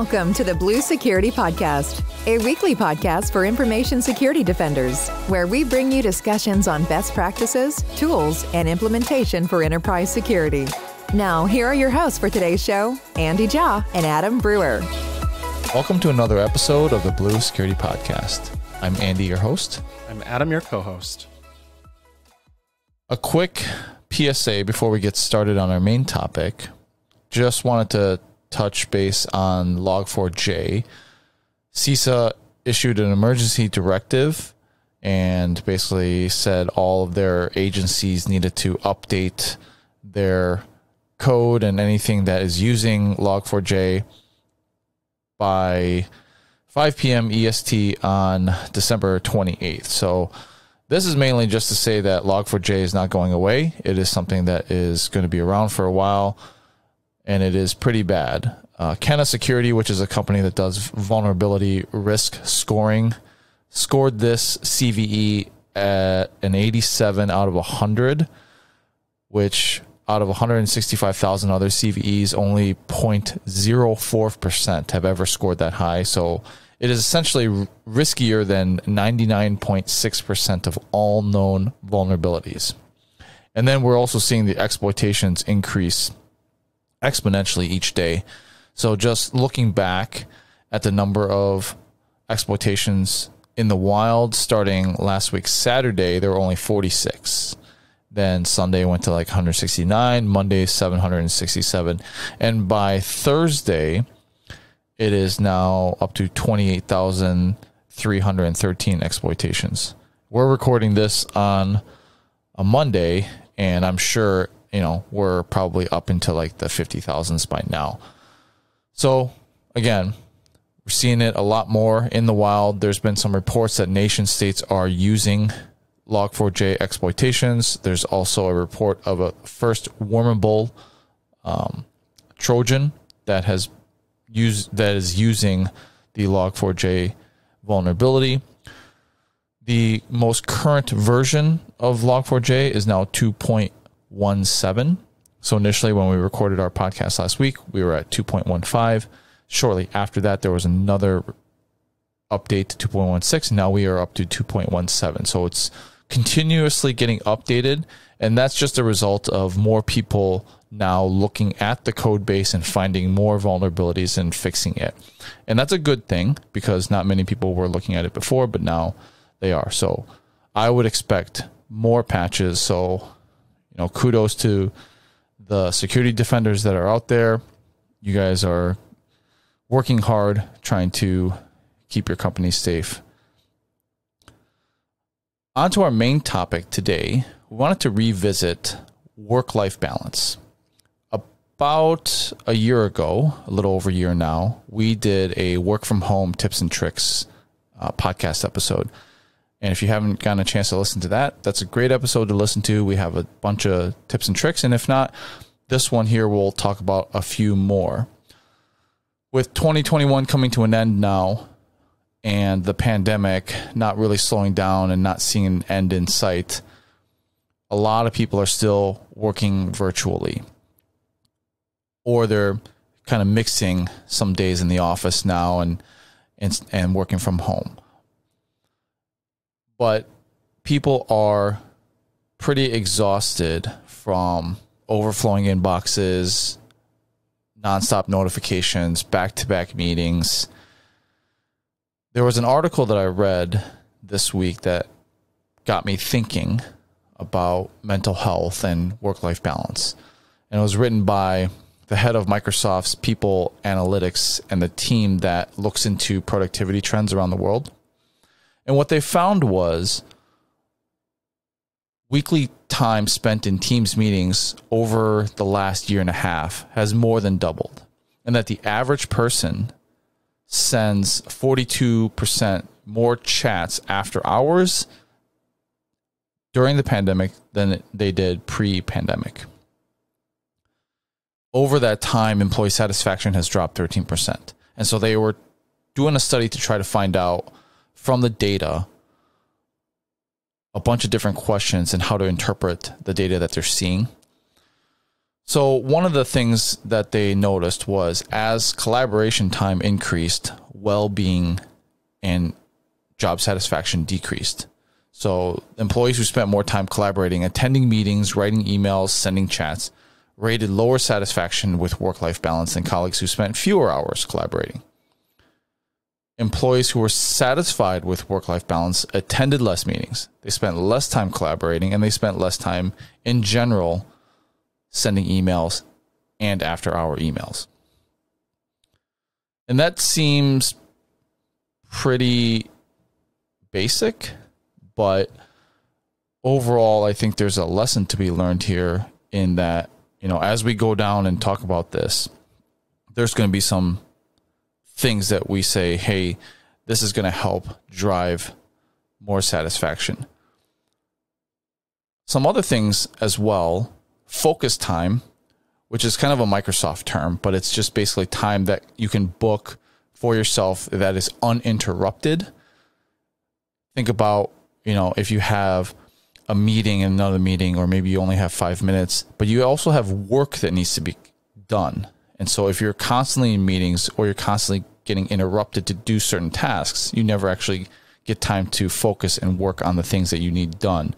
Welcome to the Blue Security Podcast, a weekly podcast for information security defenders, where we bring you discussions on best practices, tools, and implementation for enterprise security. Now, here are your hosts for today's show Andy Jaw and Adam Brewer. Welcome to another episode of the Blue Security Podcast. I'm Andy, your host. I'm Adam, your co host. A quick PSA before we get started on our main topic. Just wanted to touch base on Log4j. CISA issued an emergency directive and basically said all of their agencies needed to update their code and anything that is using Log4j by 5 p.m. EST on December 28th. So this is mainly just to say that Log4j is not going away. It is something that is going to be around for a while and it is pretty bad. Uh, Kenna Security, which is a company that does vulnerability risk scoring, scored this CVE at an 87 out of 100, which out of 165,000 other CVEs, only 0.04% have ever scored that high. So it is essentially riskier than 99.6% of all known vulnerabilities. And then we're also seeing the exploitations increase exponentially each day. So just looking back at the number of exploitations in the wild starting last week Saturday, there were only 46. Then Sunday went to like 169, Monday 767, and by Thursday it is now up to 28,313 exploitations. We're recording this on a Monday and I'm sure you know, we're probably up into like the 50,000s by now. So, again, we're seeing it a lot more in the wild. There's been some reports that nation states are using Log4j exploitations. There's also a report of a first wormable um, Trojan that has used that is using the Log4j vulnerability. The most current version of Log4j is now 2.0 2.17. So initially, when we recorded our podcast last week, we were at 2.15. Shortly after that, there was another update to 2.16. Now we are up to 2.17. So it's continuously getting updated. And that's just a result of more people now looking at the code base and finding more vulnerabilities and fixing it. And that's a good thing because not many people were looking at it before, but now they are. So I would expect more patches. So know, kudos to the security defenders that are out there. You guys are working hard trying to keep your company safe. On to our main topic today. We wanted to revisit work life balance. About a year ago, a little over a year now, we did a work from home tips and tricks uh, podcast episode. And if you haven't gotten a chance to listen to that, that's a great episode to listen to. We have a bunch of tips and tricks. And if not, this one here we'll talk about a few more. With 2021 coming to an end now and the pandemic not really slowing down and not seeing an end in sight, a lot of people are still working virtually or they're kind of mixing some days in the office now and and, and working from home but people are pretty exhausted from overflowing inboxes, nonstop notifications, back to back meetings. There was an article that I read this week that got me thinking about mental health and work life balance. And it was written by the head of Microsoft's people analytics and the team that looks into productivity trends around the world. And what they found was weekly time spent in Teams meetings over the last year and a half has more than doubled. And that the average person sends 42% more chats after hours during the pandemic than they did pre pandemic. Over that time, employee satisfaction has dropped 13%. And so they were doing a study to try to find out from the data a bunch of different questions and how to interpret the data that they're seeing. So, one of the things that they noticed was as collaboration time increased, well being and job satisfaction decreased. So, employees who spent more time collaborating, attending meetings, writing emails, sending chats, rated lower satisfaction with work life balance than colleagues who spent fewer hours collaborating. Employees who were satisfied with work life balance attended less meetings. They spent less time collaborating and they spent less time in general sending emails and after hour emails. And that seems pretty basic, but overall, I think there's a lesson to be learned here in that, you know, as we go down and talk about this, there's going to be some things that we say, hey, this is going to help drive more satisfaction. Some other things as well focus time, which is kind of a Microsoft term, but it's just basically time that you can book for yourself that is uninterrupted. Think about, you know, if you have a meeting and another meeting, or maybe you only have five minutes, but you also have work that needs to be done. And so if you're constantly in meetings or you're constantly getting interrupted to do certain tasks, you never actually get time to focus and work on the things that you need done.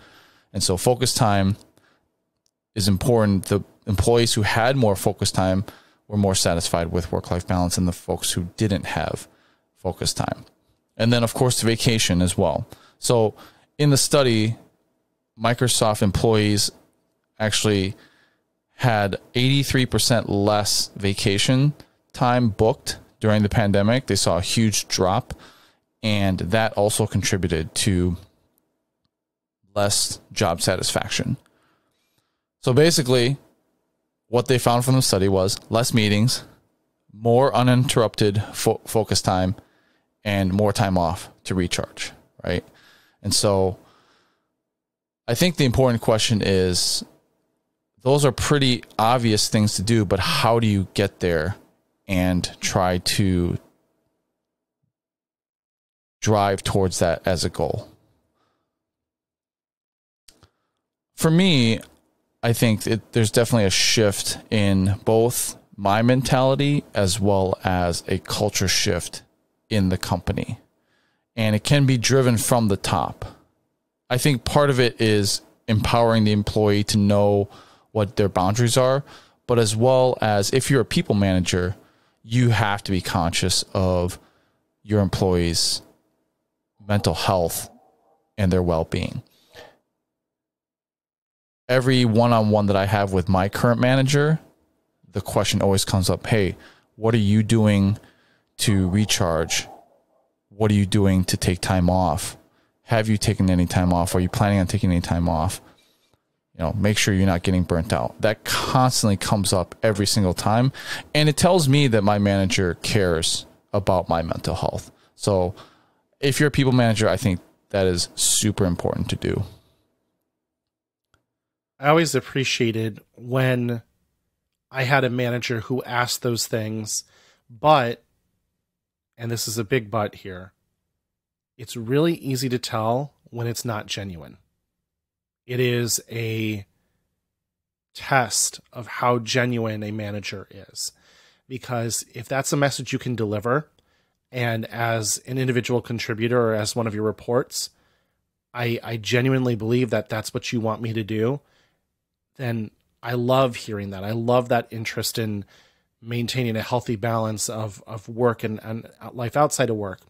And so focus time is important. The employees who had more focus time were more satisfied with work life balance than the folks who didn't have focus time. And then, of course, vacation as well. So, in the study, Microsoft employees actually had 83% less vacation time booked during the pandemic. They saw a huge drop, and that also contributed to less job satisfaction. So basically, what they found from the study was less meetings, more uninterrupted fo- focus time, and more time off to recharge, right? And so I think the important question is those are pretty obvious things to do, but how do you get there and try to drive towards that as a goal? For me, I think it, there's definitely a shift in both my mentality as well as a culture shift in the company. And it can be driven from the top. I think part of it is empowering the employee to know what their boundaries are, but as well as if you're a people manager, you have to be conscious of your employees' mental health and their well being every one on one that I have with my current manager, the question always comes up Hey, what are you doing to recharge? What are you doing to take time off? Have you taken any time off? Are you planning on taking any time off? Know, make sure you're not getting burnt out. That constantly comes up every single time. And it tells me that my manager cares about my mental health. So if you're a people manager, I think that is super important to do. I always appreciated when I had a manager who asked those things, but, and this is a big but here, it's really easy to tell when it's not genuine. It is a test of how genuine a manager is. Because if that's a message you can deliver, and as an individual contributor or as one of your reports, I, I genuinely believe that that's what you want me to do then I love hearing that. I love that interest in maintaining a healthy balance of, of work and, and life outside of work.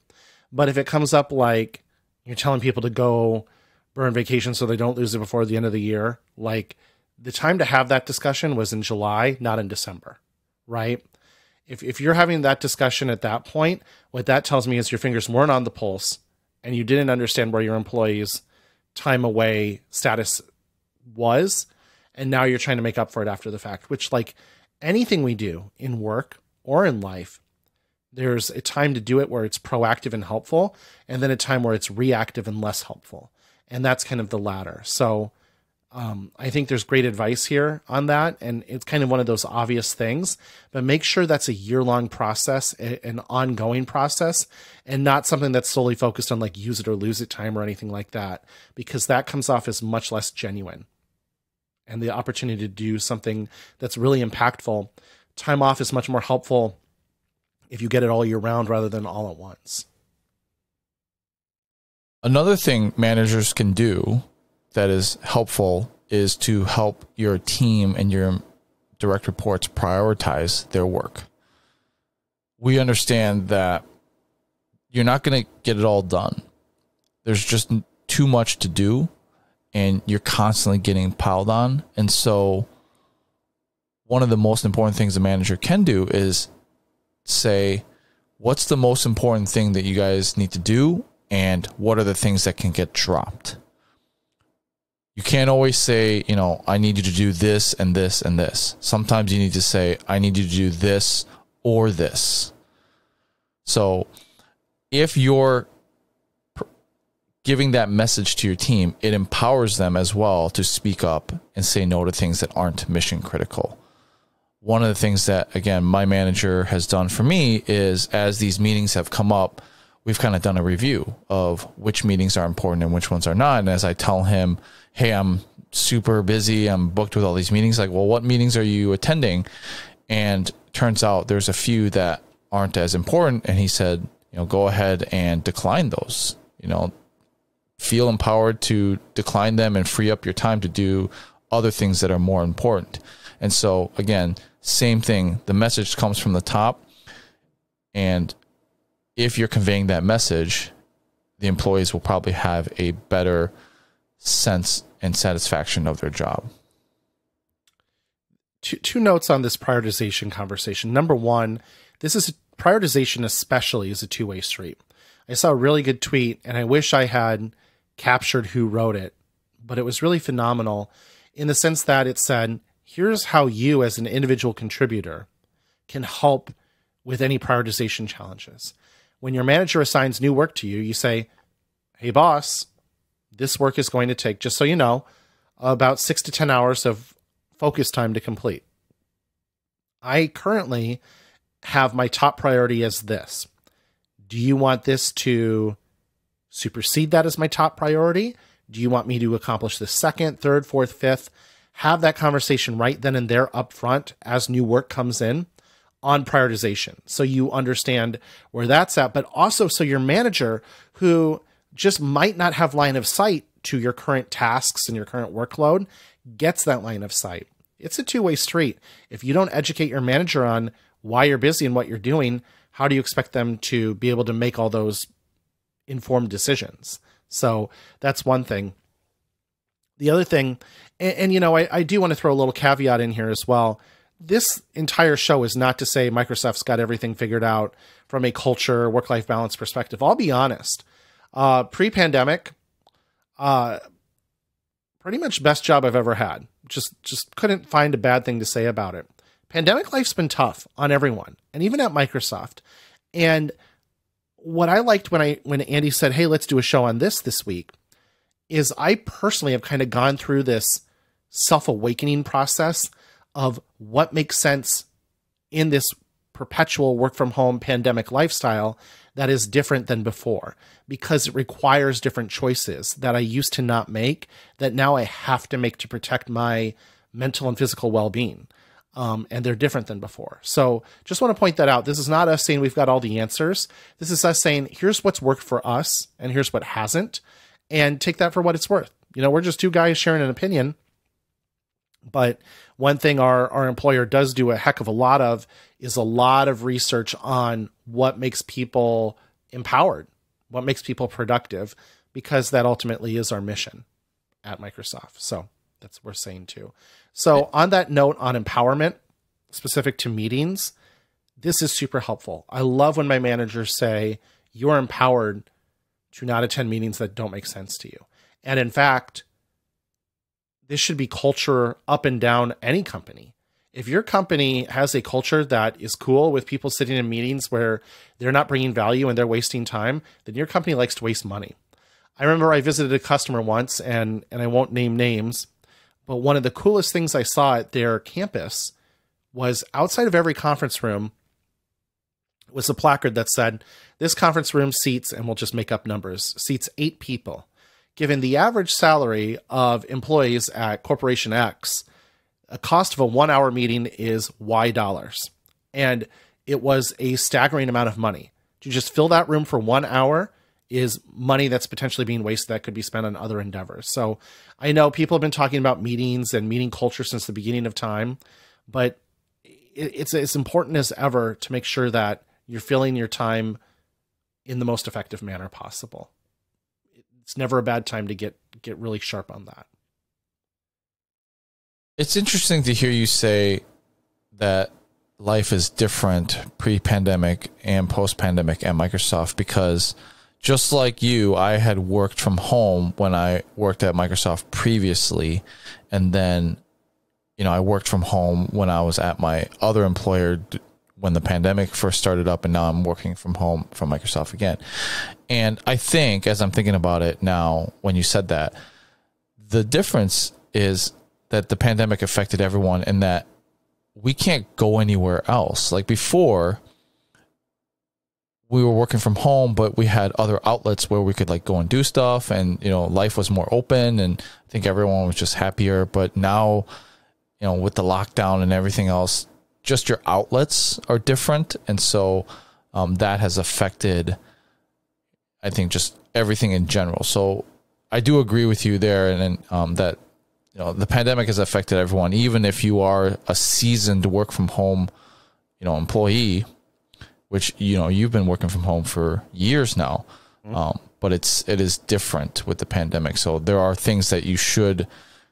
But if it comes up like you're telling people to go burn vacation so they don't lose it before the end of the year, like the time to have that discussion was in July, not in December, right? If, if you're having that discussion at that point, what that tells me is your fingers weren't on the pulse and you didn't understand where your employees' time away status was and now you're trying to make up for it after the fact which like anything we do in work or in life there's a time to do it where it's proactive and helpful and then a time where it's reactive and less helpful and that's kind of the latter so um, I think there's great advice here on that, and it's kind of one of those obvious things. But make sure that's a year long process, an ongoing process, and not something that's solely focused on like use it or lose it time or anything like that, because that comes off as much less genuine and the opportunity to do something that's really impactful, time off is much more helpful if you get it all year round rather than all at once. Another thing managers can do that is helpful is to help your team and your direct reports prioritize their work. We understand that you're not going to get it all done. There's just too much to do and you're constantly getting piled on. And so, one of the most important things a manager can do is say, what's the most important thing that you guys need to do? And what are the things that can get dropped? You can't always say, you know, I need you to do this and this and this. Sometimes you need to say, I need you to do this or this. So if you're giving that message to your team, it empowers them as well to speak up and say no to things that aren't mission critical. One of the things that, again, my manager has done for me is as these meetings have come up, we've kind of done a review of which meetings are important and which ones are not. And as I tell him, hey, I'm super busy, I'm booked with all these meetings, like, well, what meetings are you attending? And turns out there's a few that aren't as important. And he said, you know, go ahead and decline those. You know, feel empowered to decline them and free up your time to do other things that are more important. And so, again, same thing. The message comes from the top. And if you're conveying that message, the employees will probably have a better sense and satisfaction of their job. Two, two notes on this prioritization conversation. Number one, this is prioritization, especially, is a two way street. I saw a really good tweet, and I wish I had captured who wrote it, but it was really phenomenal in the sense that it said, here's how you, as an individual contributor, can help with any prioritization challenges. When your manager assigns new work to you, you say, hey, boss, this work is going to take, just so you know, about six to 10 hours of focus time to complete. I currently have my top priority as this. Do you want this to supersede that as my top priority? Do you want me to accomplish the second, third, fourth, fifth? Have that conversation right then and there up front as new work comes in on prioritization. So you understand where that's at, but also so your manager who just might not have line of sight to your current tasks and your current workload gets that line of sight. It's a two way street. If you don't educate your manager on why you're busy and what you're doing, how do you expect them to be able to make all those informed decisions? So that's one thing. The other thing, and, and you know, I, I do want to throw a little caveat in here as well. This entire show is not to say Microsoft's got everything figured out from a culture, work life balance perspective. I'll be honest. Uh, Pre pandemic, uh, pretty much best job I've ever had. Just just couldn't find a bad thing to say about it pandemic life's been tough on everyone and even at Microsoft. And what I liked when I when Andy said, "Hey, let's do a show on this this week," is I personally have kind of gone through this self-awakening process of what makes sense in this perpetual work from home pandemic lifestyle that is different than before because it requires different choices that I used to not make that now I have to make to protect my mental and physical well-being um, and they're different than before. So just want to point that out. This is not us saying we've got all the answers. This is us saying here's what's worked for us and here's what hasn't, and take that for what it's worth. You know, we're just two guys sharing an opinion. But one thing our, our employer does do a heck of a lot of is a lot of research on what makes people empowered, what makes people productive, because that ultimately is our mission at Microsoft. So that's what we're saying too. So, on that note on empowerment specific to meetings, this is super helpful. I love when my managers say, You're empowered to not attend meetings that don't make sense to you. And in fact, this should be culture up and down any company. If your company has a culture that is cool with people sitting in meetings where they're not bringing value and they're wasting time, then your company likes to waste money. I remember I visited a customer once and and I won't name names, but one of the coolest things I saw at their campus was outside of every conference room was a placard that said, This conference room seats, and we'll just make up numbers, seats eight people. Given the average salary of employees at Corporation X, a cost of a one hour meeting is Y dollars. And it was a staggering amount of money. To just fill that room for one hour is money that's potentially being wasted that could be spent on other endeavors. So I know people have been talking about meetings and meeting culture since the beginning of time, but it's as important as ever to make sure that you're filling your time in the most effective manner possible. It's never a bad time to get get really sharp on that. It's interesting to hear you say that life is different pre-pandemic and post-pandemic at Microsoft because just like you, I had worked from home when I worked at Microsoft previously and then you know, I worked from home when I was at my other employer when the pandemic first started up, and now I'm working from home from Microsoft again. And I think, as I'm thinking about it now, when you said that, the difference is that the pandemic affected everyone and that we can't go anywhere else. Like before, we were working from home, but we had other outlets where we could like go and do stuff, and you know, life was more open, and I think everyone was just happier. But now, you know, with the lockdown and everything else, just your outlets are different, and so um, that has affected, I think, just everything in general. So I do agree with you there, and um, that you know the pandemic has affected everyone, even if you are a seasoned work from home, you know, employee, which you know you've been working from home for years now. Mm-hmm. Um, but it's it is different with the pandemic. So there are things that you should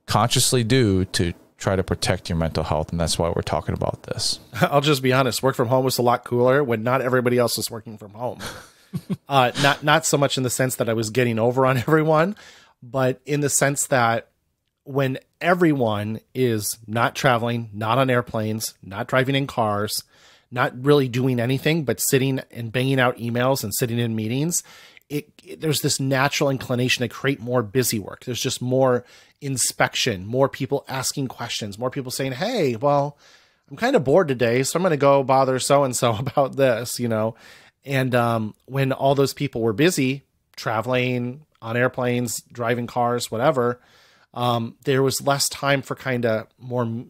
consciously do to try to protect your mental health. And that's why we're talking about this. I'll just be honest. Work from home was a lot cooler when not everybody else was working from home. uh, not, not so much in the sense that I was getting over on everyone, but in the sense that when everyone is not traveling, not on airplanes, not driving in cars, not really doing anything but sitting and banging out emails and sitting in meetings, it, it, there's this natural inclination to create more busy work. There's just more inspection, more people asking questions, more people saying, "Hey, well, I'm kind of bored today, so I'm going to go bother so and so about this," you know. And um, when all those people were busy traveling on airplanes, driving cars, whatever, um, there was less time for kind of more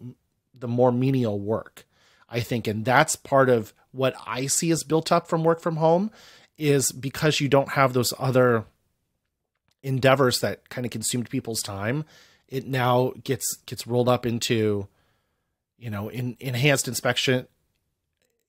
the more menial work, I think, and that's part of what I see as built up from work from home is because you don't have those other endeavors that kind of consumed people's time it now gets gets rolled up into you know in, enhanced inspection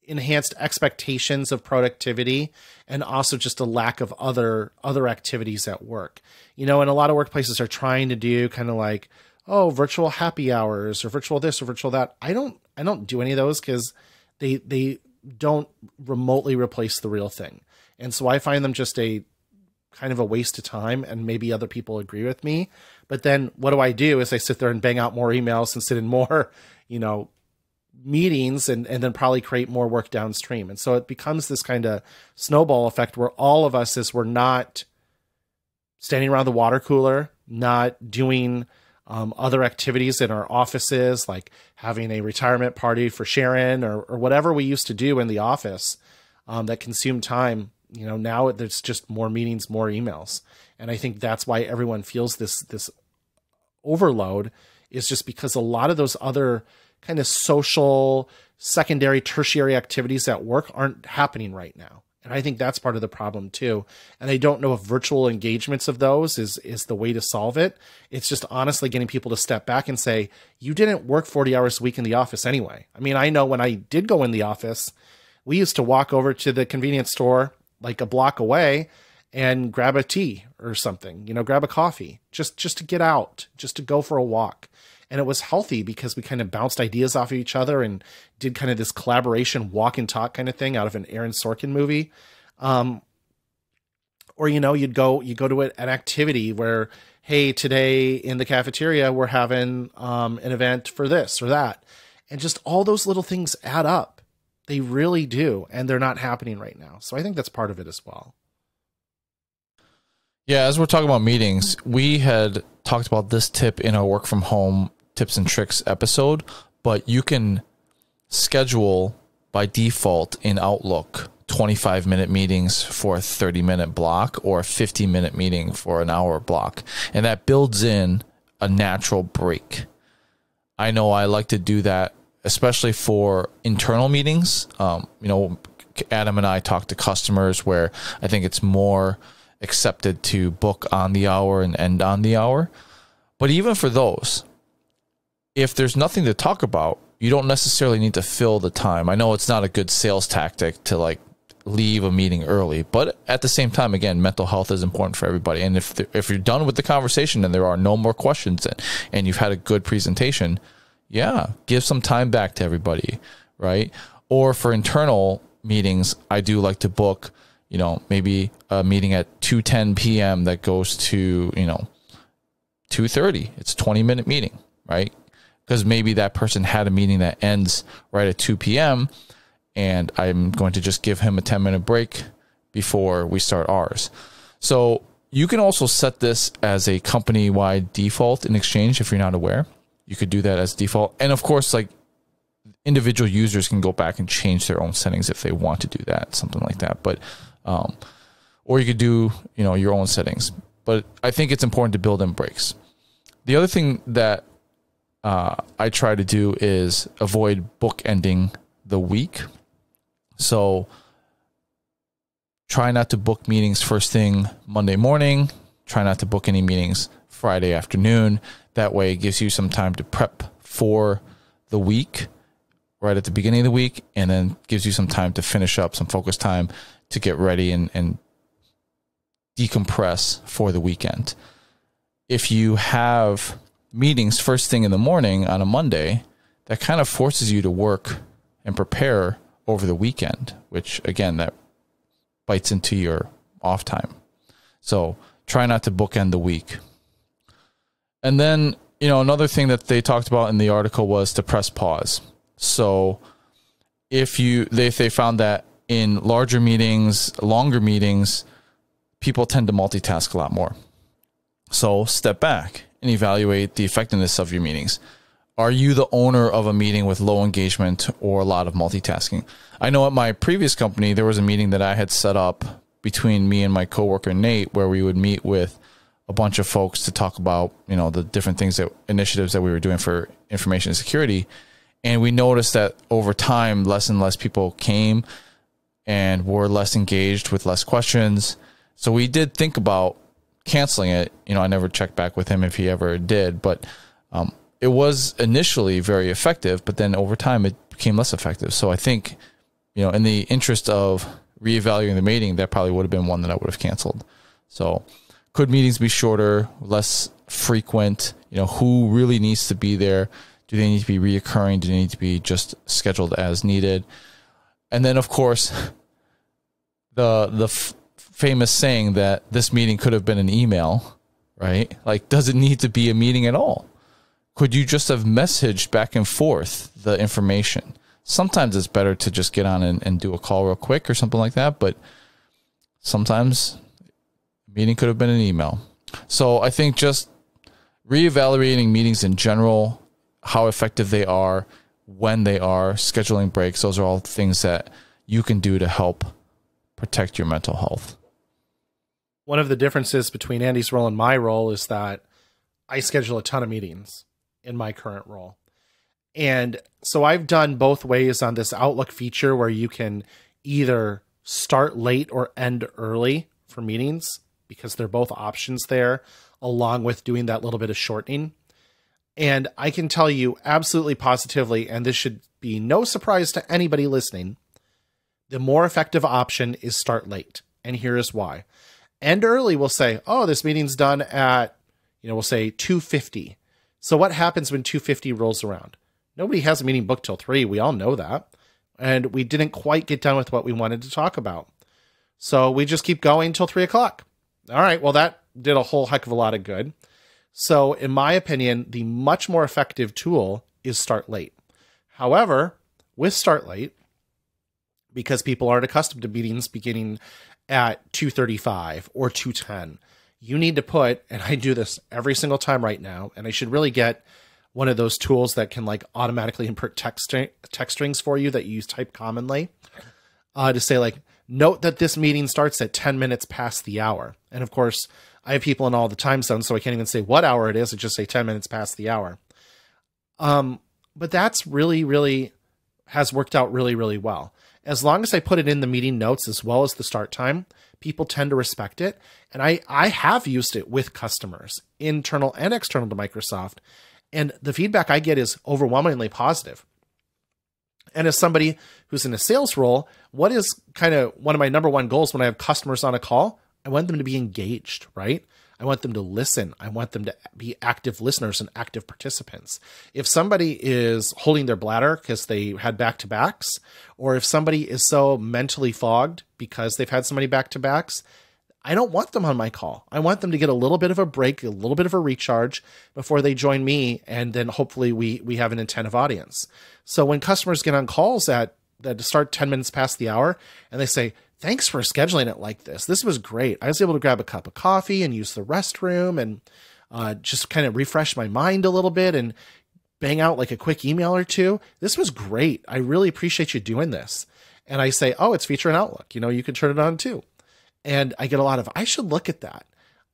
enhanced expectations of productivity and also just a lack of other other activities at work. You know and a lot of workplaces are trying to do kind of like oh virtual happy hours or virtual this or virtual that. I don't i don't do any of those because they they don't remotely replace the real thing and so I find them just a kind of a waste of time and maybe other people agree with me. But then what do I do is I sit there and bang out more emails and sit in more, you know, meetings and, and then probably create more work downstream. And so it becomes this kind of snowball effect where all of us as we're not standing around the water cooler, not doing um, other activities in our offices, like having a retirement party for Sharon or, or whatever we used to do in the office um, that consume time you know now there's just more meetings more emails. And i think that's why everyone feels this this overload is just because a lot of those other kind of social secondary tertiary activities at work aren't happening right now. And i think that's part of the problem too. And i don't know if virtual engagements of those is is the way to solve it. It's just honestly getting people to step back and say you didn't work 40 hours a week in the office anyway. I mean i know when i did go in the office we used to walk over to the convenience store like a block away and grab a tea or something, you know, grab a coffee just just to get out, just to go for a walk. And it was healthy because we kind of bounced ideas off of each other and did kind of this collaboration walk and talk kind of thing out of an Aaron Sorkin movie. Um, or you know, you'd go you go to an activity where hey, today in the cafeteria we're having um, an event for this or that. And just all those little things add up they really do, and they're not happening right now. So I think that's part of it as well. Yeah, as we're talking about meetings, we had talked about this tip in our work from home tips and tricks episode, but you can schedule by default in Outlook 25 minute meetings for a 30 minute block or a 50 minute meeting for an hour block. And that builds in a natural break. I know I like to do that, especially for internal meetings. Um, you know, Adam and I talk to customers where I think it's more accepted to book on the hour and end on the hour. But even for those, if there's nothing to talk about, you don't necessarily need to fill the time. I know it's not a good sales tactic to like leave a meeting early, but at the same time, again, mental health is important for everybody. And if if you're done with the conversation and there are no more questions and, and you've had a good presentation, yeah, give some time back to everybody, right? Or for internal meetings, I do like to book, you know, maybe a meeting at 2:10 p.m. that goes to, you know, 2:30. It's a 20 minute meeting, right? Because maybe that person had a meeting that ends right at 2 p.m. and I'm going to just give him a 10 minute break before we start ours. So you can also set this as a company wide default in Exchange if you're not aware. You could do that as default. And of course, like individual users can go back and change their own settings if they want to do that, something like that. But, um, or you could do, you know, your own settings. But I think it's important to build in breaks. The other thing that uh, I try to do is avoid book ending the week. So try not to book meetings first thing Monday morning. Try not to book any meetings Friday afternoon. That way, it gives you some time to prep for the week right at the beginning of the week, and then gives you some time to finish up, some focus time to get ready and, and decompress for the weekend. If you have meetings first thing in the morning on a Monday, that kind of forces you to work and prepare over the weekend, which again, that bites into your off time. So try not to bookend the week. And then, you know, another thing that they talked about in the article was to press pause. So if you they they found that in larger meetings, longer meetings, people tend to multitask a lot more. So step back and evaluate the effectiveness of your meetings. Are you the owner of a meeting with low engagement or a lot of multitasking? I know at my previous company there was a meeting that I had set up between me and my coworker Nate where we would meet with a bunch of folks to talk about, you know, the different things that initiatives that we were doing for information security and we noticed that over time, less and less people came and were less engaged with less questions. So we did think about canceling it. You know, I never checked back with him if he ever did, but um, it was initially very effective, but then over time it became less effective. So I think, you know, in the interest of reevaluating the meeting, that probably would have been one that I would have canceled. So could meetings be shorter, less frequent? You know, who really needs to be there? Do they need to be reoccurring? Do they need to be just scheduled as needed? And then, of course, the the famous saying that this meeting could have been an email, right? Like, does it need to be a meeting at all? Could you just have messaged back and forth the information? Sometimes it's better to just get on and, and do a call real quick or something like that, but sometimes meeting could have been an email. So I think just reevaluating meetings in general how effective they are, when they are, scheduling breaks. Those are all things that you can do to help protect your mental health. One of the differences between Andy's role and my role is that I schedule a ton of meetings in my current role. And so I've done both ways on this Outlook feature where you can either start late or end early for meetings because they're both options there, along with doing that little bit of shortening. And I can tell you absolutely positively, and this should be no surprise to anybody listening, the more effective option is start late. And here is why. End early will say, oh, this meeting's done at, you know, we'll say 250. So what happens when 250 rolls around? Nobody has a meeting booked till three. We all know that. And we didn't quite get done with what we wanted to talk about. So we just keep going till three o'clock. All right. Well, that did a whole heck of a lot of good. So, in my opinion, the much more effective tool is Start Late. However, with Start Late, because people aren't accustomed to meetings beginning at 235 or 210, you need to put, and I do this every single time right now, and I should really get one of those tools that can like automatically import text, text strings for you that you use type commonly uh, to say like note that this meeting starts at 10 minutes past the hour. And of course, I have people in all the time zones, so I can't even say what hour it is. I just say 10 minutes past the hour. Um, but that's really, really has worked out really, really well. As long as I put it in the meeting notes as well as the start time, people tend to respect it. And I, I have used it with customers, internal and external to Microsoft. And the feedback I get is overwhelmingly positive. And as somebody who's in a sales role, what is kind of one of my number one goals when I have customers on a call? I want them to be engaged, right? I want them to listen. I want them to be active listeners and active participants. If somebody is holding their bladder because they had back to backs, or if somebody is so mentally fogged because they've had so many back to backs, I don't want them on my call. I want them to get a little bit of a break, a little bit of a recharge before they join me, and then hopefully we we have an attentive audience. So when customers get on calls at that start 10 minutes past the hour and they say, thanks for scheduling it like this. This was great. I was able to grab a cup of coffee and use the restroom and uh, just kind of refresh my mind a little bit and bang out like a quick email or two. This was great. I really appreciate you doing this. And I say, oh, it's feature in Outlook. You know, you can turn it on too. And I get a lot of, I should look at that.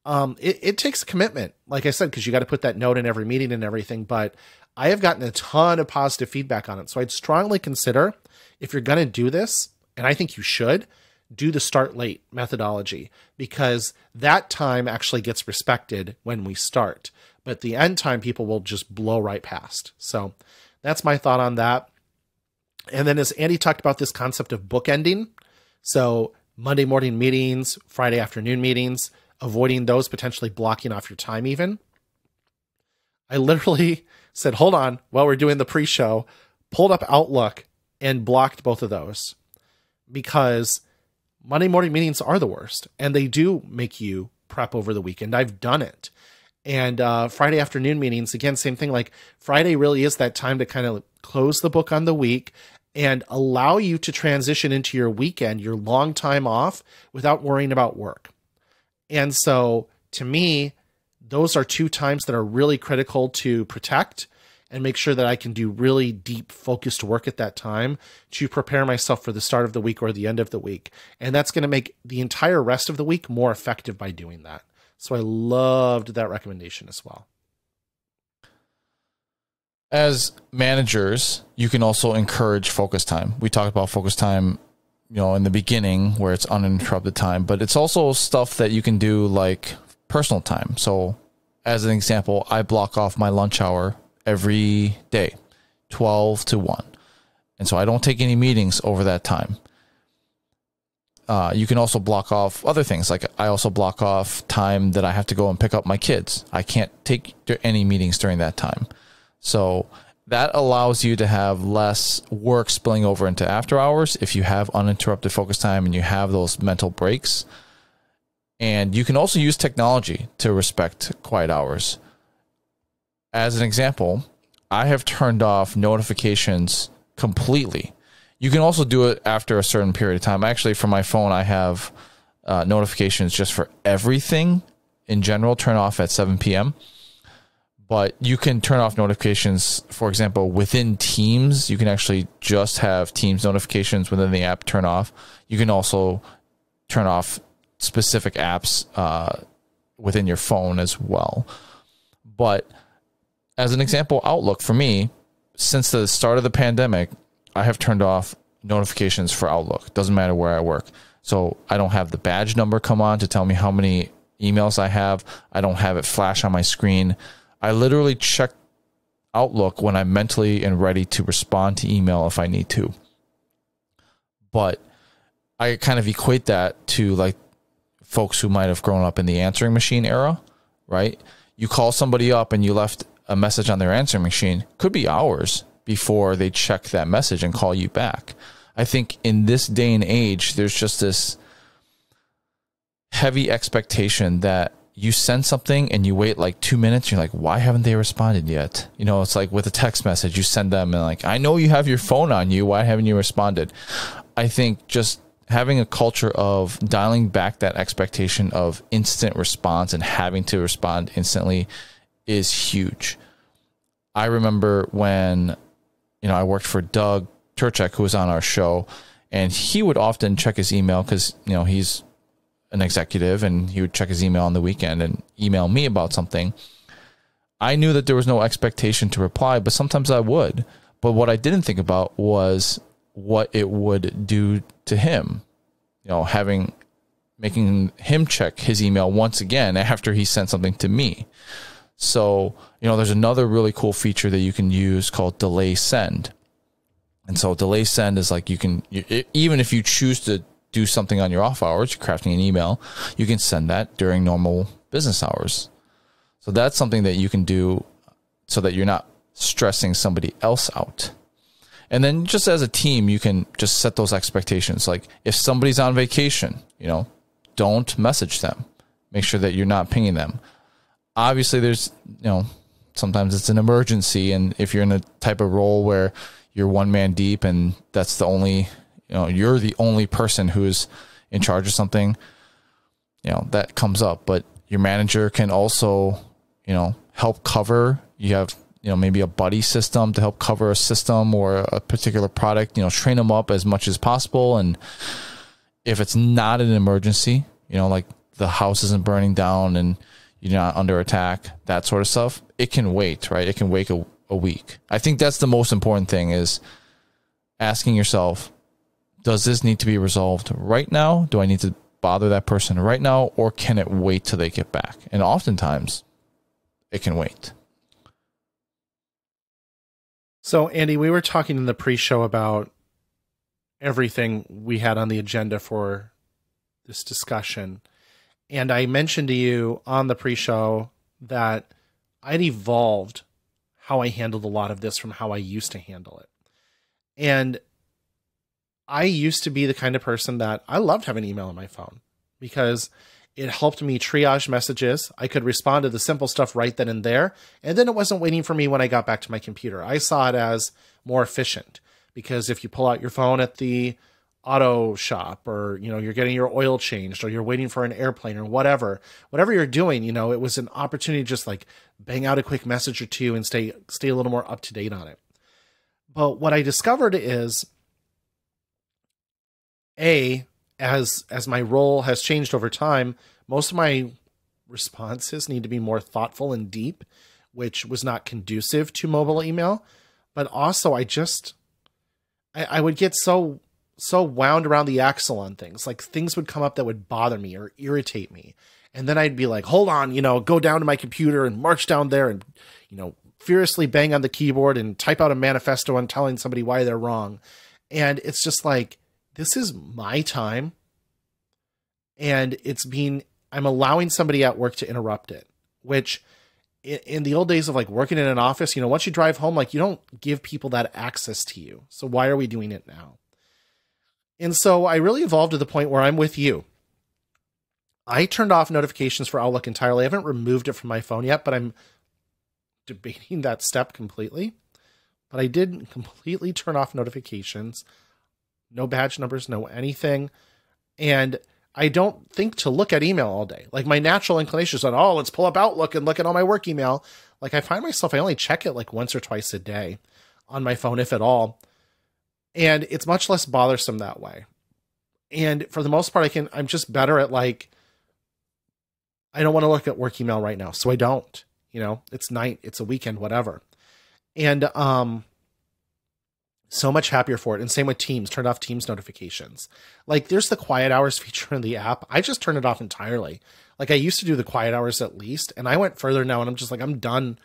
Um, it, it takes commitment, like I said, because you got to put that note in every meeting and everything. But I have gotten a ton of positive feedback on it. So I'd strongly consider if you're going to do this, and I think you should, do the start late methodology because that time actually gets respected when we start. But the end time, people will just blow right past. So that's my thought on that. And then as Andy talked about this concept of bookending, so Monday morning meetings, Friday afternoon meetings, avoiding those, potentially blocking off your time even. I literally said, hold on, while we're doing the pre show, pulled up Outlook and blocked both of those because Monday morning meetings are the worst, and they do make you prep over the weekend. I've done it. And uh, Friday afternoon meetings, again, same thing. Like Friday really is that time to kind of close the book on the week and allow you to transition into your weekend, your long time off without worrying about work. And so to me, those are two times that are really critical to protect and make sure that I can do really deep focused work at that time to prepare myself for the start of the week or the end of the week. And that's going to make the entire rest of the week more effective by doing that. So I loved that recommendation as well. As managers, you can also encourage focus time. We talked about focus time, you know, in the beginning where it's uninterrupted time, but it's also stuff that you can do like personal time. So, as an example, I block off my lunch hour every day, 12 to 1. And so I don't take any meetings over that time. Uh, you can also block off other things. Like I also block off time that I have to go and pick up my kids. I can't take any meetings during that time. So that allows you to have less work spilling over into after hours if you have uninterrupted focus time and you have those mental breaks. And you can also use technology to respect quiet hours as an example, I have turned off notifications completely. You can also do it after a certain period of time. Actually, for my phone, I have uh, notifications just for everything in general, turn off at 7 p.m. But you can turn off notifications, for example, within Teams. You can actually just have Teams notifications within the app turn off. You can also turn off specific apps uh, within your phone as well. But as an example, Outlook for me, since the start of the pandemic, I have turned off notifications for Outlook. Doesn't matter where I work. So I don't have the badge number come on to tell me how many emails I have. I don't have it flash on my screen. I literally check Outlook when I'm mentally and ready to respond to email if I need to. But I kind of equate that to like folks who might have grown up in the answering machine era, right? You call somebody up and you left a message on their answering machine could be hours before they check that message and call you back. I think in this day and age, there's just this heavy expectation that you send something and you wait like two minutes. You're like, why haven't they responded yet? You know, it's like with a text message, you send them and like, I know you have your phone on you. Why haven't you responded? I think just having a culture of dialing back that expectation of instant response and having to respond instantly is huge. I remember when, you know, I worked for Doug Turchek, who was on our show, and he would often check his email because you know he's an executive and he would check his email on the weekend and email me about something. I knew that there was no expectation to reply, but sometimes I would. But what I didn't think about was what it would do to him. You know, having making him check his email once again after he sent something to me. So, you know, there's another really cool feature that you can use called delay send. And so delay send is like you can, even if you choose to do something on your off hours, crafting an email, you can send that during normal business hours. So that's something that you can do so that you're not stressing somebody else out. And then just as a team, you can just set those expectations. Like if somebody's on vacation, you know, don't message them. Make sure that you're not pinging them. Obviously, there's, you know, sometimes it's an emergency. And if you're in a type of role where you're one man deep and that's the only, you know, you're the only person who's in charge of something, you know, that comes up. But your manager can also, you know, help cover. You have, you know, maybe a buddy system to help cover a system or a particular product, you know, train them up as much as possible. And, if it's not an emergency, you know, like the house isn't burning down and you're not under attack, that sort of stuff, it can wait, right? It can wait a, a week. I think that's the most important thing is asking yourself, does this need to be resolved right now? Do I need to bother that person right now or can it wait till they get back? And oftentimes it can wait. So, Andy, we were talking in the pre show about everything we had on the agenda for this discussion. And I mentioned to you on the pre show that I'd evolved how I handled a lot of this from how I used to handle it. And I used to be the kind of person that I loved having email on my phone because it helped me triage messages. I could respond to the simple stuff right then and there. And then it wasn't waiting for me when I got back to my computer. I saw it as more efficient because if you pull out your phone at the auto shop or you know you're getting your oil changed or you're waiting for an airplane or whatever whatever you're doing you know it was an opportunity to just like bang out a quick message or two and stay stay a little more up to date on it but what i discovered is a as as my role has changed over time most of my responses need to be more thoughtful and deep which was not conducive to mobile email but also i just I, I would get so so wound around the axle on things. Like things would come up that would bother me or irritate me. And then I'd be like, hold on, you know, go down to my computer and march down there and, you know, furiously bang on the keyboard and type out a manifesto and telling somebody why they're wrong. And it's just like, this is my time. And it's being, I'm allowing somebody at work to interrupt it, which in the old days of like working in an office, you know, once you drive home, like you don't give people that access to you. So why are we doing it now? And so I really evolved to the point where I'm with you. I turned off notifications for Outlook entirely. I haven't removed it from my phone yet, but I'm debating that step completely. But I did completely turn off notifications. No badge numbers, no anything. And I don't think to look at email all day. Like my natural inclination is on, oh, let's pull up Outlook and look at all my work email. Like I find myself, I only check it like once or twice a day on my phone, if at all. And it's much less bothersome that way. And for the most part, I can, I'm just better at like, I don't want to look at work email right now. So I don't, you know, it's night, it's a weekend, whatever. And, um, so much happier for it. And same with Teams, turned off Teams notifications. Like there's the quiet hours feature in the app. I just turned it off entirely. Like I used to do the quiet hours at least, and I went further now and I'm just like, I'm done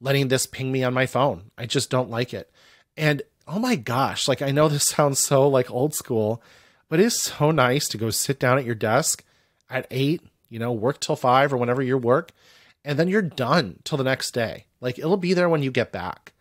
letting this ping me on my phone. I just don't like it. And oh my gosh, like I know this sounds so like old school, but it is so nice to go sit down at your desk at eight, you know, work till five or whenever you work, and then you're done till the next day. Like it'll be there when you get back.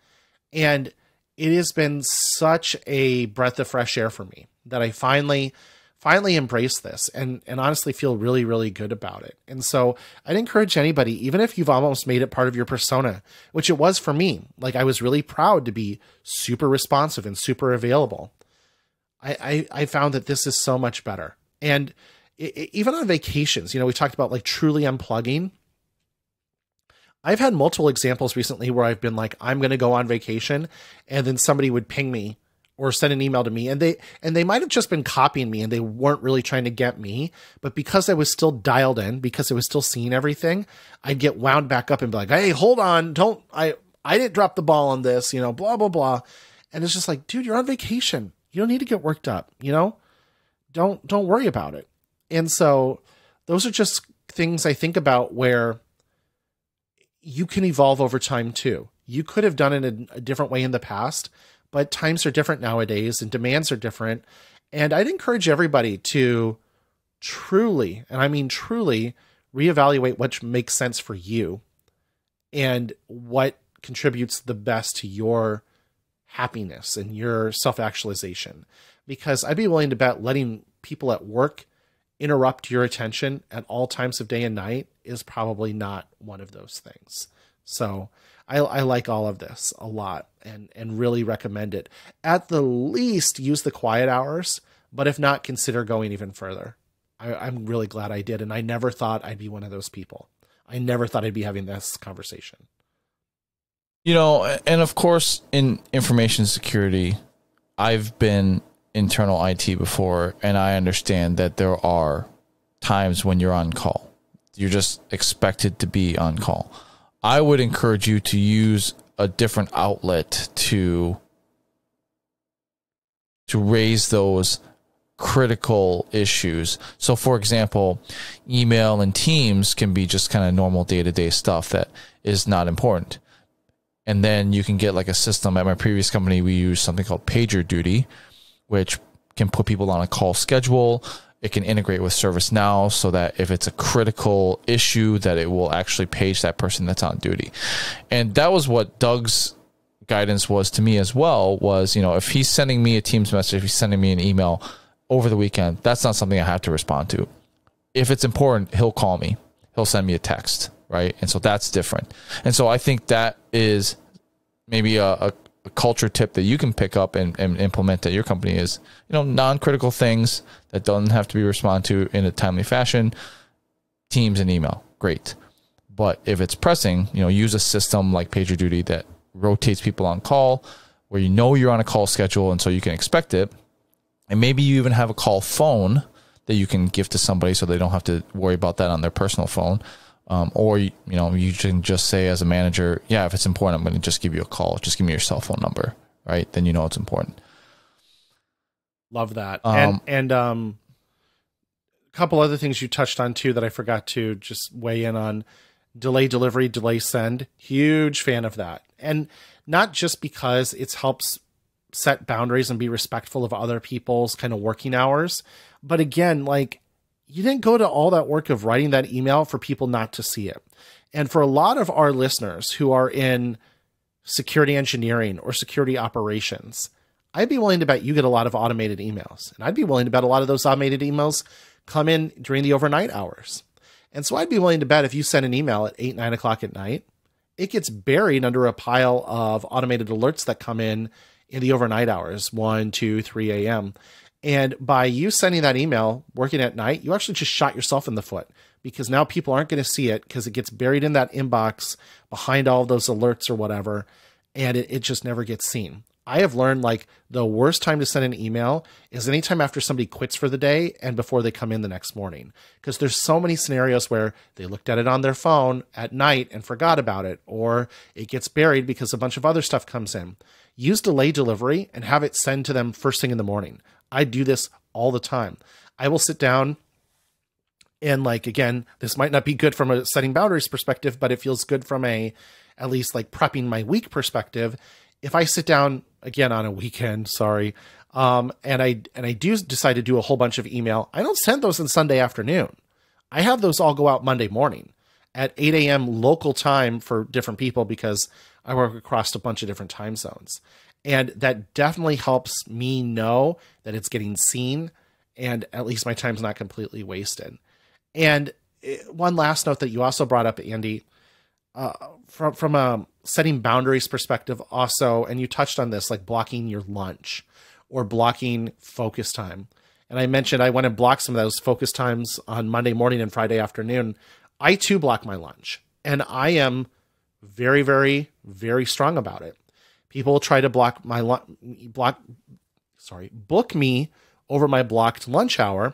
And it has been such a breath of fresh air for me that I finally finally embrace this and and honestly feel really really good about it. And so I'd encourage anybody even if you've almost made it part of your persona, which it was for me. Like I was really proud to be super responsive and super available. I I, I found that this is so much better. And it, it, even on vacations, you know, we talked about like truly unplugging I've had multiple examples recently where I've been like, I'm going to go on vacation, and then somebody would ping me or send an email to me and they and they might have just been copying me and they weren't really trying to get me but because i was still dialed in because i was still seeing everything i'd get wound back up and be like hey hold on don't i i didn't drop the ball on this you know blah blah blah. And it's just like dude you're on vacation. You don't need to get worked up you know? Don't don't worry about it. And so those are just things i think about where you can evolve over time too you could have done it in a different way in the past but times are different nowadays and demands are different. And I'd encourage everybody to truly, and I mean truly, reevaluate what makes sense for you and what contributes the best to your happiness and your self actualization. Because I'd be willing to bet letting people at work interrupt your attention at all times of day and night is probably not one of those things. So I, I like all of this a lot and and really recommend it. At the least, use the quiet hours, but if not, consider going even further. I, I'm really glad I did, and I never thought I'd be one of those people. I never thought I'd be having this conversation. You know, and of course, in information security, I've been internal IT before, and I understand that there are times when you're on call. You're just expected to be on call. I would encourage you to use a different outlet to to raise those critical issues. So for example, email and Teams can be just kind of normal day-to-day stuff that is not important. And then you can get like a system at my previous company we use something called PagerDuty which can put people on a call schedule it can integrate with ServiceNow so that if it's a critical issue, that it will actually page that person that's on duty. And that was what Doug's guidance was to me as well. Was you know if he's sending me a Teams message, if he's sending me an email over the weekend, that's not something I have to respond to. If it's important, he'll call me. He'll send me a text, right? And so that's different. And so I think that is maybe a, a a culture tip that you can pick up and, and implement at your company is, you know, non-critical things that don't have to be responded to in a timely fashion. Teams and email, great. But if it's pressing, you know, use a system like PagerDuty that rotates people on call, where you know you're on a call schedule, and so you can expect it. And maybe you even have a call phone that you can give to somebody so they don't have to worry about that on their personal phone. Um, or you know you can just say as a manager, yeah, if it's important, I'm going to just give you a call. Just give me your cell phone number, right? Then you know it's important. Love that. Um, and and um, a couple other things you touched on too that I forgot to just weigh in on. Delay delivery, delay send. Huge fan of that, and not just because it helps set boundaries and be respectful of other people's kind of working hours, but again, like you didn't go to all that work of writing that email for people not to see it. And for a lot of our listeners who are in security engineering or security operations, I'd be willing to bet you get a lot of automated emails. And I'd be willing to bet a lot of those automated emails come in during the overnight hours. And so I'd be willing to bet if you send an email at eight, nine o'clock at night, it gets buried under a pile of automated alerts that come in in the overnight hours, 1, 2, 3 a.m. And by you sending that email working at night, you actually just shot yourself in the foot because now people aren't going to see it because it gets buried in that inbox behind all those alerts or whatever. And it, it just never gets seen. I have learned like the worst time to send an email is anytime after somebody quits for the day and before they come in the next morning. Because there's so many scenarios where they looked at it on their phone at night and forgot about it, or it gets buried because a bunch of other stuff comes in. Use delay delivery and have it send to them first thing in the morning. I do this all the time. I will sit down and like again, this might not be good from a setting boundaries perspective, but it feels good from a at least like prepping my week perspective. If I sit down again on a weekend, sorry, um, and I and I do decide to do a whole bunch of email, I don't send those on Sunday afternoon. I have those all go out Monday morning at 8 a.m. local time for different people because I work across a bunch of different time zones. And that definitely helps me know that it's getting seen and at least my time's not completely wasted. And eh, one last note that you also brought up, Andy, uh, from from a setting boundaries perspective, also, and you touched on this, like blocking your lunch or blocking focus time. And I mentioned I went and blocked some of those focus times on Monday morning and Friday afternoon. I too block my lunch, and I am very, very, very strong about it people try to block my block sorry, book me over my blocked lunch hour.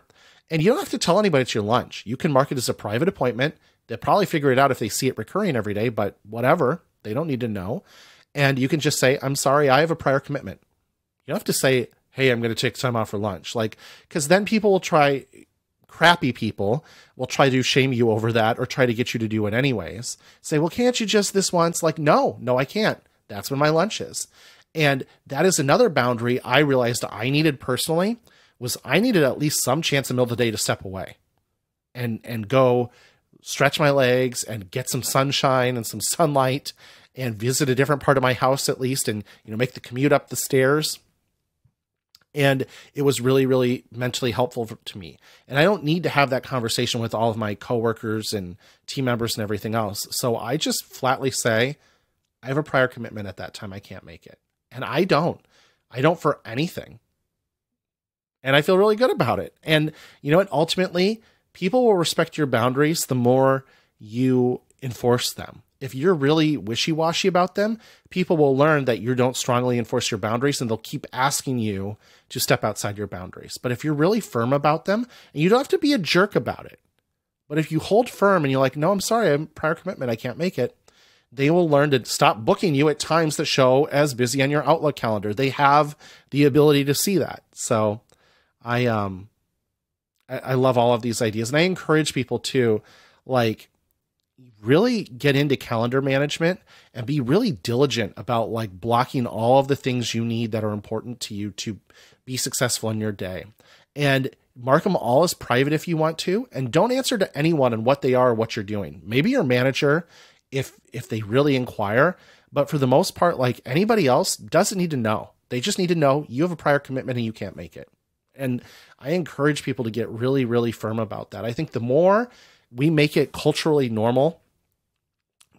And you don't have to tell anybody it's your lunch. You can mark it as a private appointment. They'll probably figure it out if they see it recurring every day, but whatever. They don't need to know. And you can just say, I'm sorry, I have a prior commitment. You don't have to say, hey, I'm going to take time off for lunch. Like, because then people will try, crappy people will try to shame you over that or try to get you to do it anyways. Say, well, can't you just this once? Like, no, no, I can't. That's when my lunch is. And that is another boundary I realized I needed personally was I needed at least some chance in the middle of the day to step away and and go stretch my legs and get some sunshine and some sunlight and visit a different part of my house at least and you know make the commute up the stairs. And it was really really mentally helpful to me. And i don't need to have that conversation with all of my coworkers and team members and everything else. So i just flatly say i have a prior commitment at that time i can't make it. And i don't. I don't for anything. And i feel really good about it. And you know what? Ultimately people will respect your boundaries the more you enforce them. If you're really wishy washy about them, people will learn that you don't strongly enforce your boundaries and they'll keep asking you to step outside your boundaries. But if you're really firm about them, and you don't have to be a jerk about it, but if you hold firm and you're like, no, I'm sorry, I'm prior commitment, I can't make it, they will learn to stop booking you at times that show as busy on your Outlook calendar. They have the ability to see that. So I um I, I love all of these ideas. And I encourage people to like really get into calendar management and be really diligent about like blocking all of the things you need that are important to you to be successful in your day. And mark them all as private if you want to and don't answer to anyone on what they are or what you're doing. Maybe your manager if if they really inquire, but for the most part like anybody else doesn't need to know. They just need to know you have a prior commitment and you can't make it. And I encourage people to get really really firm about that. I think the more we make it culturally normal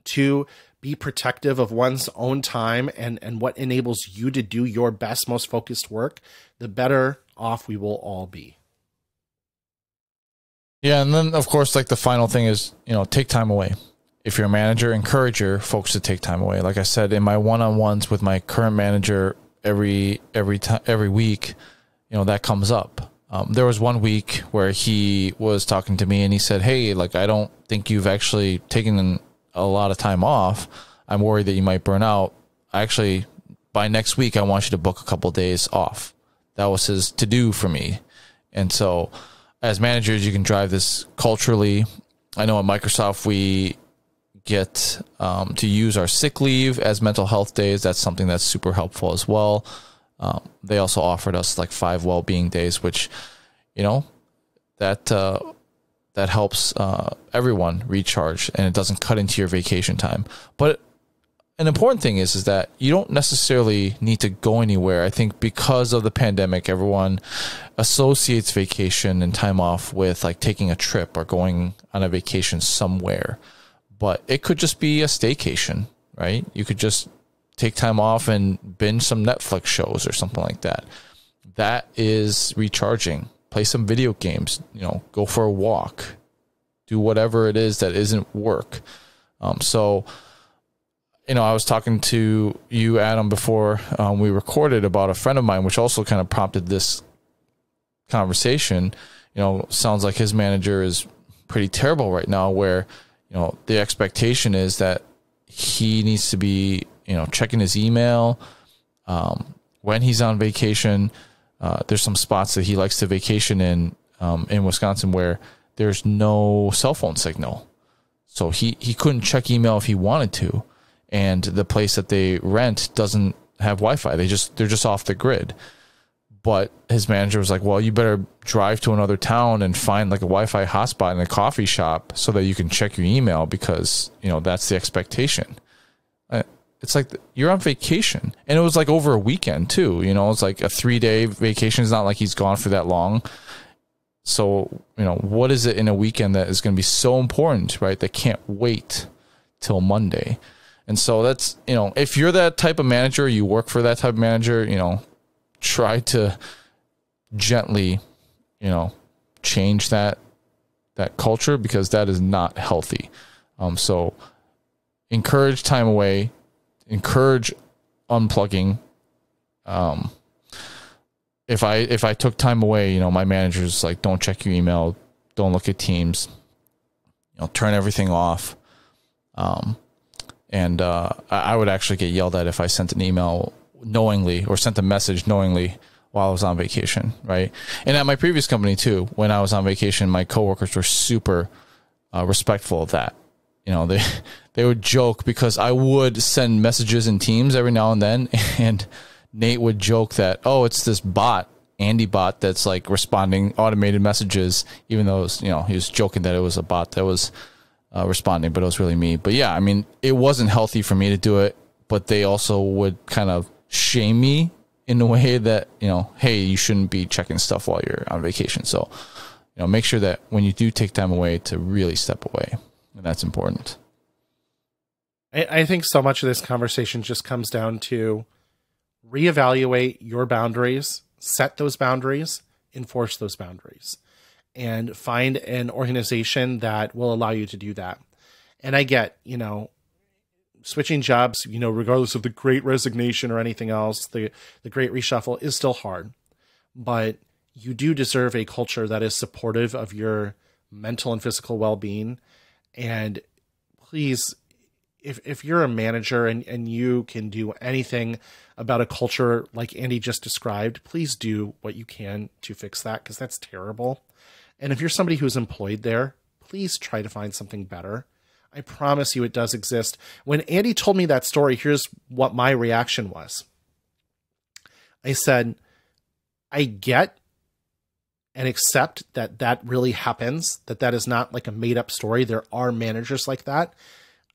to be protective of one's own time and, and what enables you to do your best, most focused work, the better off we will all be. Yeah, and then of course, like the final thing is, you know, take time away. If you're a manager, encourage your folks to take time away. Like I said, in my one-on-ones with my current manager, every every time every week, you know, that comes up. Um, there was one week where he was talking to me and he said, "Hey, like I don't think you've actually taken a lot of time off. I'm worried that you might burn out. I actually, by next week, I want you to book a couple of days off. That was his to do for me. And so, as managers, you can drive this culturally. I know at Microsoft, we get um, to use our sick leave as mental health days. That's something that's super helpful as well. Um, they also offered us like five well being days, which, you know, that uh, that helps uh, everyone recharge and it doesn't cut into your vacation time. But an important thing is is that you don't necessarily need to go anywhere. I think because of the pandemic, everyone associates vacation and time off with like taking a trip or going on a vacation somewhere. But it could just be a staycation, right? You could just take time off and binge some Netflix shows or something like that. That is recharging play some video games, you know, go for a walk, do whatever it is that isn't work. Um, so, you know, I was talking to you, Adam, before um, we recorded about a friend of mine, which also kind of prompted this conversation. You know, sounds like his manager is pretty terrible right now, where, you know, the expectation is that he needs to be, you know, checking his email um, when he's on vacation uh, there's some spots that he likes to vacation in um, in Wisconsin where there's no cell phone signal, so he he couldn't check email if he wanted to, and the place that they rent doesn't have Wi-Fi. They just they're just off the grid. But his manager was like, "Well, you better drive to another town and find like a Wi-Fi hotspot in a coffee shop so that you can check your email because you know that's the expectation." Uh, it's like you're on vacation. And it was like over a weekend too you know? It's like a three day vacation. It's not like he's gone for that long. So you know what is it in a weekend that is going to be so important right? That can't wait till monday. And so that's you know if you're that type of manager you work for that type of manager you know try to gently you know change that that culture because that is not healthy um so encourage time away encourage unplugging. Um, if I if I took time away, you know, my manager's like, don't check your email, don't look at Teams, you know, turn everything off. Um, and uh, I would actually get yelled at if I sent an email knowingly or sent a message knowingly while I was on vacation, right? And at my previous company too, when I was on vacation, my coworkers were super uh, respectful of that. You know, they they would joke because I would send messages in Teams every now and then, and Nate would joke that, oh, it's this bot, Andy bot, that's like responding automated messages, even though was, you know he was joking that it was a bot that was uh, responding, but it was really me. But yeah, I mean, it wasn't healthy for me to do it, but they also would kind of shame me in a way that you know, hey, you shouldn't be checking stuff while you're on vacation. So, you know, make sure that when you do take time away to really step away, and that's important. I, I think so much of this conversation just comes down to reevaluate your boundaries, set those boundaries, enforce those boundaries, and find an organization that will allow you to do that. And I get, you know, switching jobs, you know, regardless of the great resignation or anything else, the the great reshuffle is still hard. But you do deserve a culture that is supportive of your mental and physical well-being and please if if you're a manager and and you can do anything about a culture like Andy just described, please do what you can to fix that because that's terrible. And if you're somebody who's employed there, please try to find something better. I promise you it does exist. When Andy told me that story, here's what my reaction was. I said, I get and accept that that really happens, that that is not like a made up story. There are managers like that.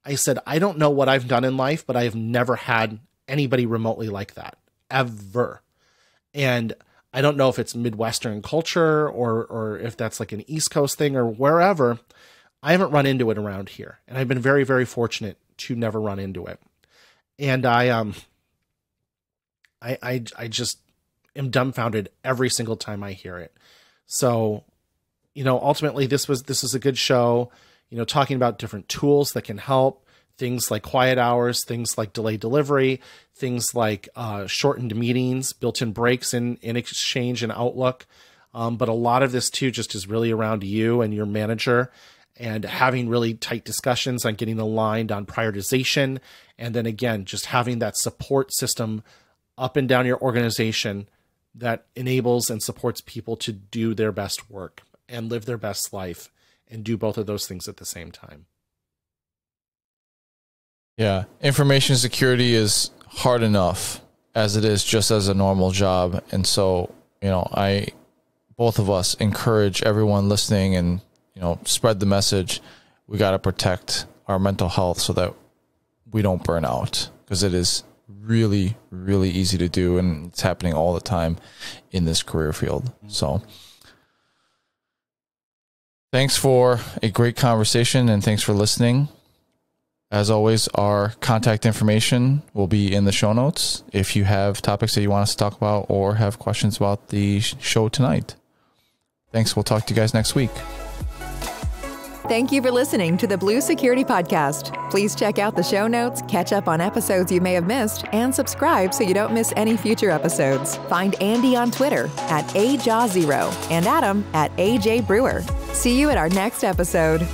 I said, I don't know what I've done in life, but I have never had anybody remotely like that ever. And I don't know if it's Midwestern culture or or if that's like an East Coast thing or wherever. I haven't run into it around here, and I've been very very fortunate to never run into it. And I um I I I just am dumbfounded every single time I hear it. So, you know, ultimately this was this is a good show, you know, talking about different tools that can help things like quiet hours, things like delayed delivery, things like uh, shortened meetings, built-in breaks in in Exchange and Outlook. Um, but a lot of this too just is really around you and your manager and having really tight discussions on getting aligned on prioritization. And then again, just having that support system up and down your organization that enables and supports people to do their best work and live their best life and do both of those things at the same time. Yeah, information security is hard enough as it is just as a normal job. And so, you know, I both of us encourage everyone listening and, you know, spread the message. We got to protect our mental health so that we don't burn out because it is really really easy to do and it's happening all the time in this career field. So, thanks for a great conversation and thanks for listening. As always, our contact information will be in the show notes if you have topics that you want us to talk about or have questions about the show tonight. Thanks. We'll talk to you guys next week. Thank you for listening to the Blue Security Podcast. Please check out the show notes, catch up on episodes you may have missed, and subscribe so you don't miss any future episodes. Find Andy on Twitter at AJaw0 and Adam at AJ Brewer. See you at our next episode.